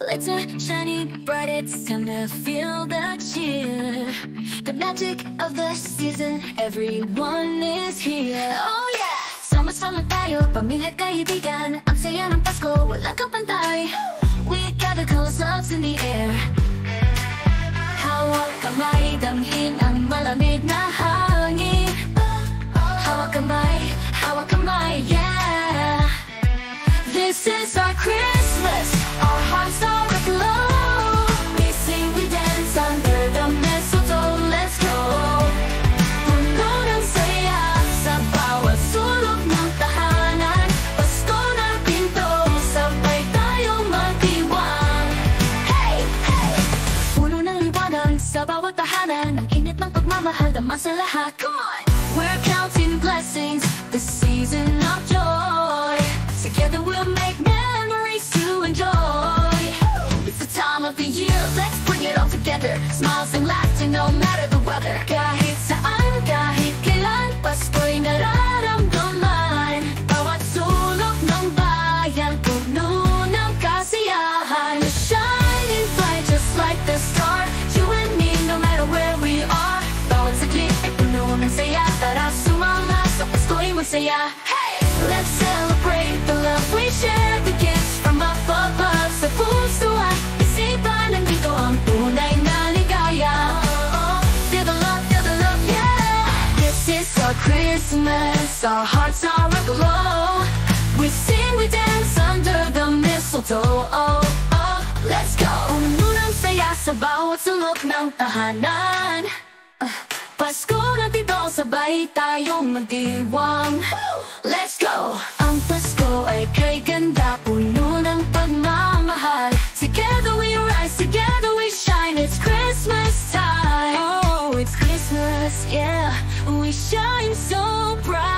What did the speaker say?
Lights are shining bright, it's time to feel the cheer. The magic of the season, everyone is here. Oh yeah! Sama-sama tayo, pamilya kaibigan Ang saya ng Pasko, wala kang pantay We the colors loves in the air Hawak kamay, damhin ang malamig na hangin sa bawat tahanan Ang init ng pagmamahal, dama sa lahat. Come on! We're counting blessings, the season of joy. Together we'll make memories to enjoy. It's the time of the year, let's bring it all together. Smiles and laughter no matter Pasko'y magsaya Hey! Let's celebrate the love we share The gifts from up above Sa pusoan, isipan Nandito ang tunay na ligaya Oh, Feel the love, feel the love, yeah. This is our Christmas Our hearts are aglow. We sing, we dance under the mistletoe Oh, oh, let's go. Puno ng saya sa bawat sulok ng tahanan Ah, Pasko na dito, sabay tayong magdiwang Let's go! Ang Pasko ay kay ganda, puno ng pagmamahal. Together we rise, together we shine, it's Christmas time. Oh, it's Christmas, yeah, we shine so bright